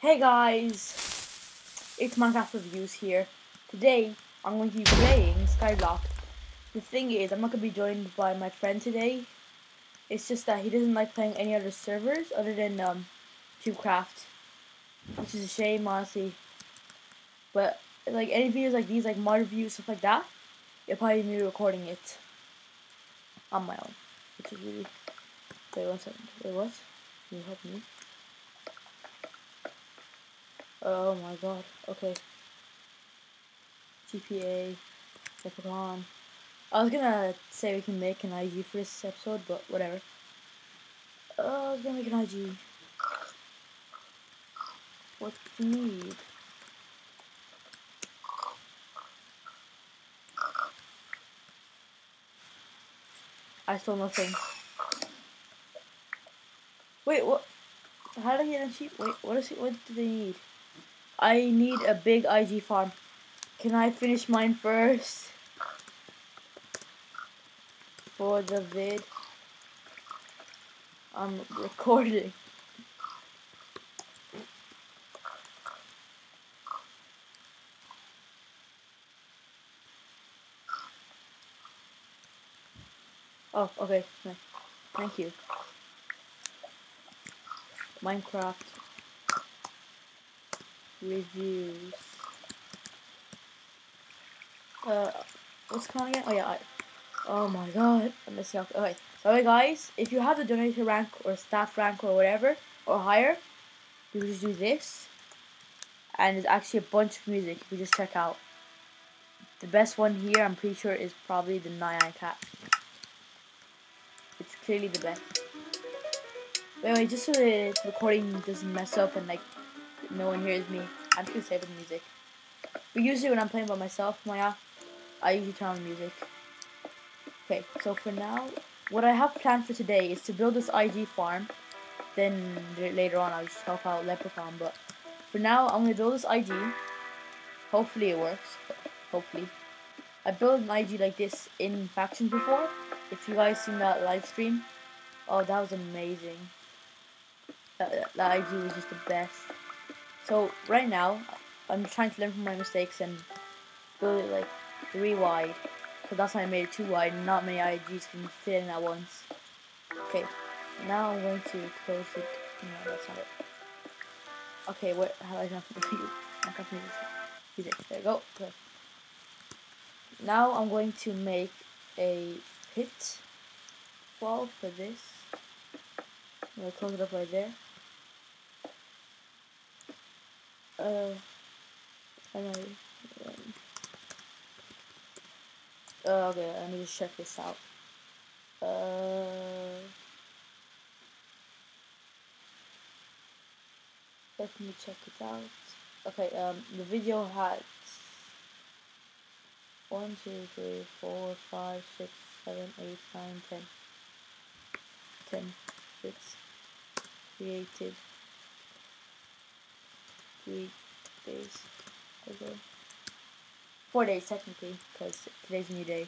Hey guys, it's Minecraft Reviews here. Today, I'm going to be playing Skyblock. The thing is, I'm not going to be joined by my friend today. It's just that he doesn't like playing any other servers other than um, CubeCraft. Which is a shame, honestly. But, like, any videos like these, like mod reviews, stuff like that, you'll probably be recording it on my own. Which is really... Wait one second. Wait, what? Can you help me? Oh my god. Okay. GPA. Leprechaun. I was gonna say we can make an IG for this episode, but whatever. Oh, I was gonna make an IG. What do you need? I stole nothing. Wait, what? How did I get a cheap? Wait, what is it? What do they need? I need a big IG farm. Can I finish mine first? For the vid. I'm recording. Oh, okay. Thank you. Minecraft reviews. Uh, what's calling it? Oh yeah. I, oh my god, I missed out. Okay, so guys, if you have the donator rank or staff rank or whatever or higher, you just do this, and there's actually a bunch of music you just check out. The best one here, I'm pretty sure, is probably the Nyan Cat. It's clearly the best. Anyway, just so the recording doesn't mess up and like no one hears me, I'm gonna save the music. But usually when I'm playing by myself, Maya, I usually turn on music. Okay, so for now, what I have planned for today is to build this IG farm. Then later on, I'll just help out Leprechaun. But for now, I'm gonna build this IG. Hopefully it works. Hopefully. I built an IG like this in Factions before. If you guys seen that live stream, oh, that was amazing. That, that IG was just the best. So right now, I'm trying to learn from my mistakes and build it like three wide. Because that's why I made it too wide. Not many IGs can fit in at once. Okay, now I'm going to close it. No, that's not it. Okay, what? How do I not music? Music. There we go. Now I'm going to make a pit wall for this. I'm gonna close it up right there. Uh, I, um, uh, okay, I need to check this out. Uh, let me check it out. Okay, um, the video has one, two, three, four, five, six, seven, eight, nine, ten. Ten. It's created three days ago. Four days technically, because today's a new day.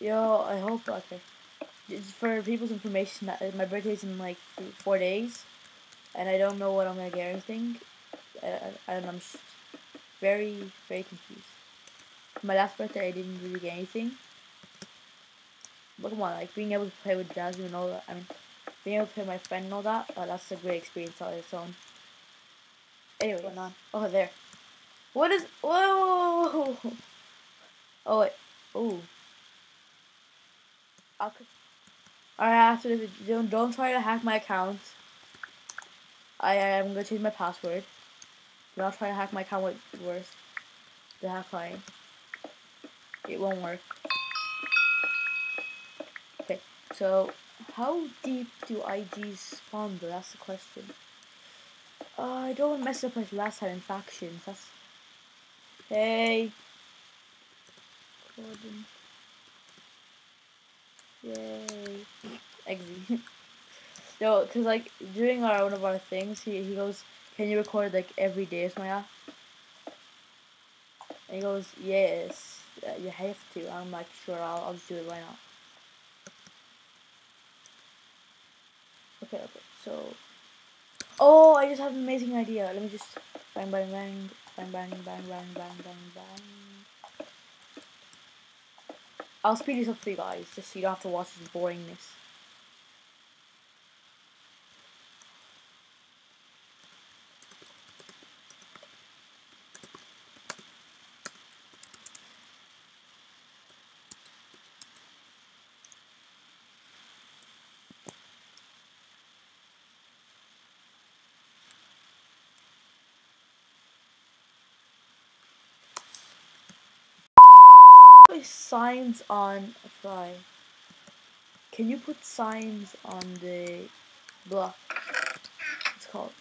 Yo, I hope okay. Just for people's information, uh, my birthday's in like four days, and I don't know what I'm gonna get or anything. Know. I'm very very confused. My last birthday, I didn't really get anything. But come on, like being able to play with Jasmine and all that. I mean, being able to play my friend and all that, uh, that's a great experience on its own. Anyway, going on. Oh, there. What is? Whoa! Oh wait. Ooh. Alright, after this, don't don't try to hack my account. I I am gonna change my password. Do not try to hack my account with worse. The hack line. It won't work. Okay, so how deep do IGs spawn though? That's the question. Uh, I don't want to mess up like last time in factions. That's hey. Gordon. Yay. Exit. no, cause like during our one of our things, he he goes, "Can you record like every day, Smaya?" And he goes, "Yes, uh, you have to." I'm like, "Sure, I'll I'll just do it. Why not?" Okay, okay. So, oh, I just have an amazing idea. Let me just bang, bang, bang, bang, bang, bang, bang, bang, bang, bang. I'll speed this up for you guys, just so you don't have to watch this boringness. Signs on a fly. Can you put signs on the block? It's called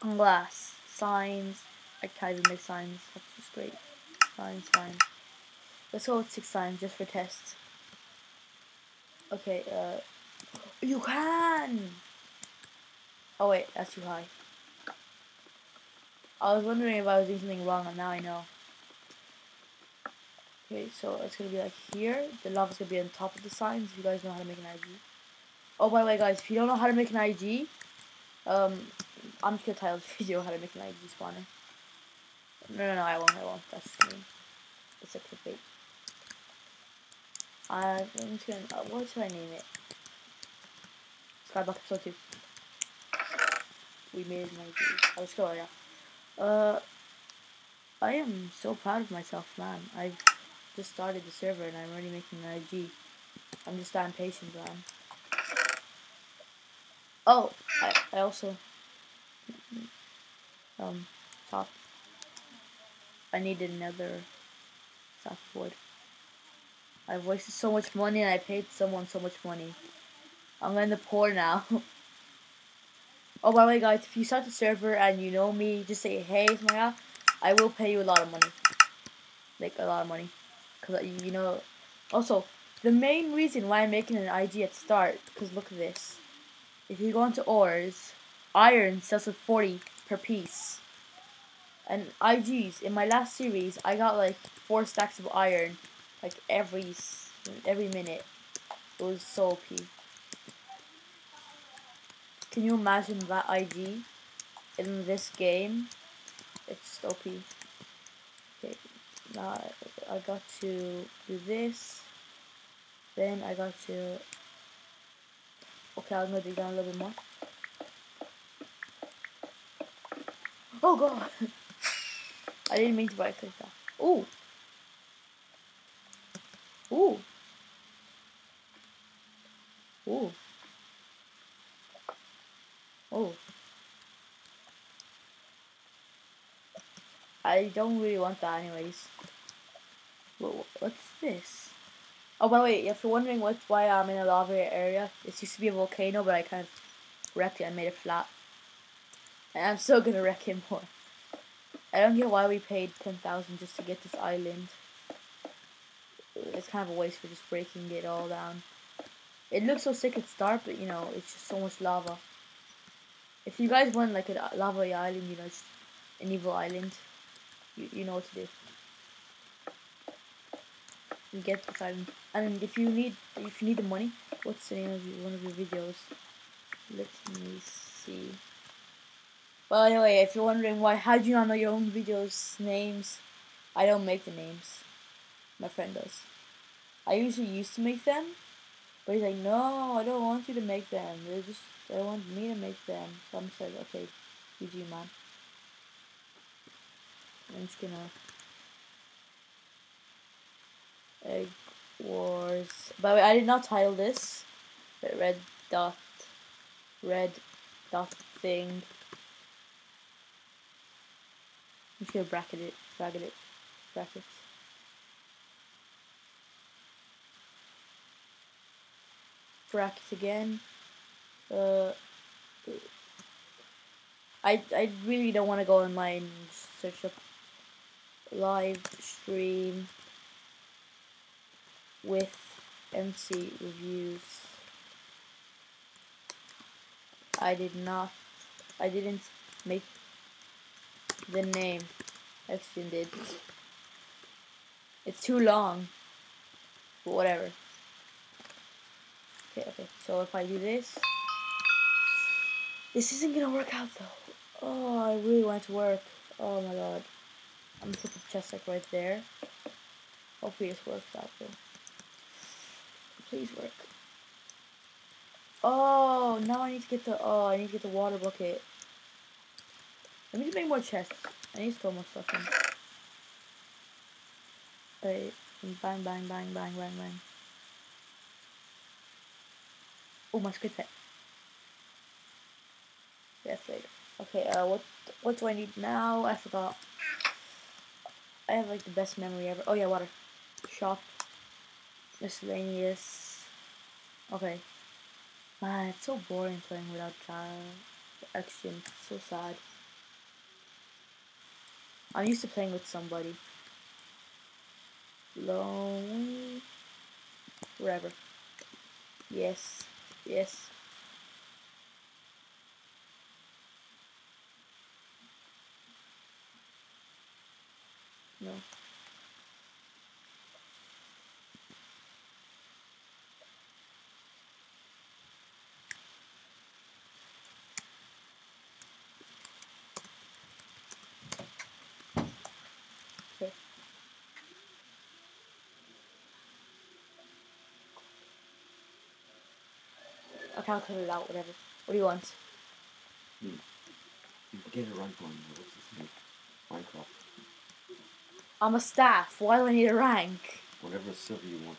glass. Signs. I can't even make signs. That's just great. Signs, signs. Let's go with six signs just for tests. Okay, uh you can Oh wait, that's too high. I was wondering if I was doing something wrong and now I know. Okay, so it's gonna be like here. The lava's gonna be on top of the signs. If you guys know how to make an IG. Oh, by the way, guys, if you don't know how to make an IG, um, I'm just gonna title this video how to make an IG spawner. No, no, no, I won't. I won't. That's me. It's a clickbait. Uh, I'm just gonna. Uh, what should I name it? Skyblock episode two. We made an IG. Oh, let's go. Yeah. Uh, I am so proud of myself, man. I've just started the server and I'm already making an IG. I'm just that impatient, man. Oh, I, I also, um, top. I need another sack of wood. I've wasted so much money and I paid someone so much money. I'm in the poor now. oh, by the way, guys, if you start the server and you know me, just say, hey, Maya, I will pay you a lot of money. Like, a lot of money. Because, you know, also, the main reason why I'm making an IG at start, because look at this. If you go into ores, iron sells at 40 per piece. And IGs, in my last series, I got like 4 stacks of iron, like every, every minute. It was so OP. Can you imagine that IG in this game? It's OP. Okay, now I got to do this. Then I got to. Okay, I'm gonna dig down a little bit more. Oh god! I didn't mean to right click that. Ooh! Ooh! Ooh! Oh. I don't really want that anyways. What's this? Oh, by the way, if you're wondering what why I'm in a lava area, it used to be a volcano, but I kind of wrecked it and made it flat. And I'm still gonna wreck it more. I don't get why we paid 10,000 just to get this island. It's kind of a waste for just breaking it all down. It looks so sick at start, but you know, it's just so much lava. If you guys want like a lava island, you know, just an evil island, you, you know what to do get this item. And if you need if you need the money, what's the name of one of your videos? Let me see. Well, anyway, if you're wondering why, how do you not know your own videos names? I don't make the names. My friend does. I usually used to make them, but he's like, no, I don't want you to make them. They just, they want me to make them. So I'm just like, okay, GG, man. I'm just gonna Wars. By the way, I did not title this. The red dot, red dot thing. I'm just gonna bracket it, bracket it, bracket. Bracket again. Uh, I I really don't want to go online and search up live stream with MC reviews. I did not, I didn't make the name. Exton did. It's too long. But whatever. Okay, okay. So if I do this, This isn't gonna work out though. Oh, I really want to work. Oh my god. I'm gonna put the chest like right there. Hopefully this works out though. Please work. Oh, now I need to get the oh I need to get the water bucket. Let me just make more chests. I need to throw more stuff in. Wait, bang bang bang bang bang bang. Oh my squid pet. Yes, later. Okay, uh what what do I need now? I forgot. I have like the best memory ever. Oh yeah, water. Shop. Miscellaneous. Okay. Man, it's so boring playing without child action. So sad. I'm used to playing with somebody. Lonely. Wherever. Yes. Yes. No. I can't cut it out, whatever. What do you want? You can get a rank on uh, what's this name? Minecraft. I'm a staff. Why do I need a rank? Whatever silver you want,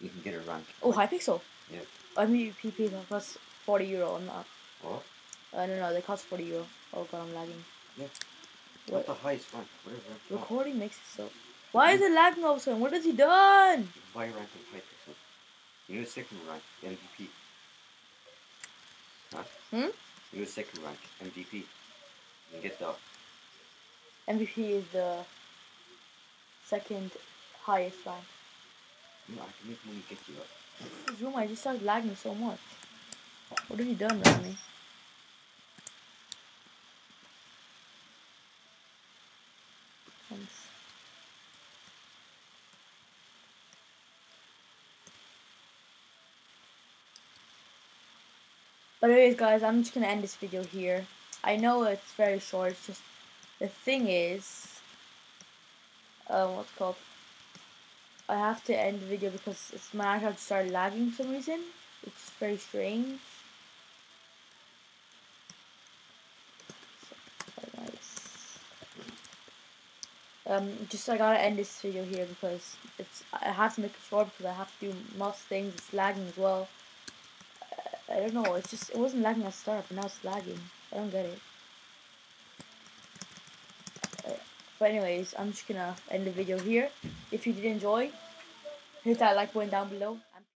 you can get a rank. Oh, Hypixel. Yeah. I'm PP that costs 40 euro. I'm not. What? I don't know. They cost 40 euro. Oh god, I'm lagging. Yeah. What? Not the highest rank, whatever you. Recording makes it so. Why is it lagging all of a sudden? What has he done? You a rank on Hypixel. You know the second rank, MVP. Huh? Hmm? Know the second rank, MVP. You can get that. MVP is the second highest rank. You know, I can make money get you that. This room, I just started lagging so much. What have you done? Thanks. But anyways, guys, I'm just gonna end this video here. I know it's very short. It's just the thing is, uh, what's called? I have to end the video because it's my account started lagging for some reason. It's very strange. Um, just I gotta end this video here because it's I have to make it short because I have to do most things. It's lagging as well. I, don't know. It's just it wasn't lagging at start, but now it's lagging. I don't get it. Uh, But anyways, I'm just gonna end the video here. If you did enjoy, hit that like button down below.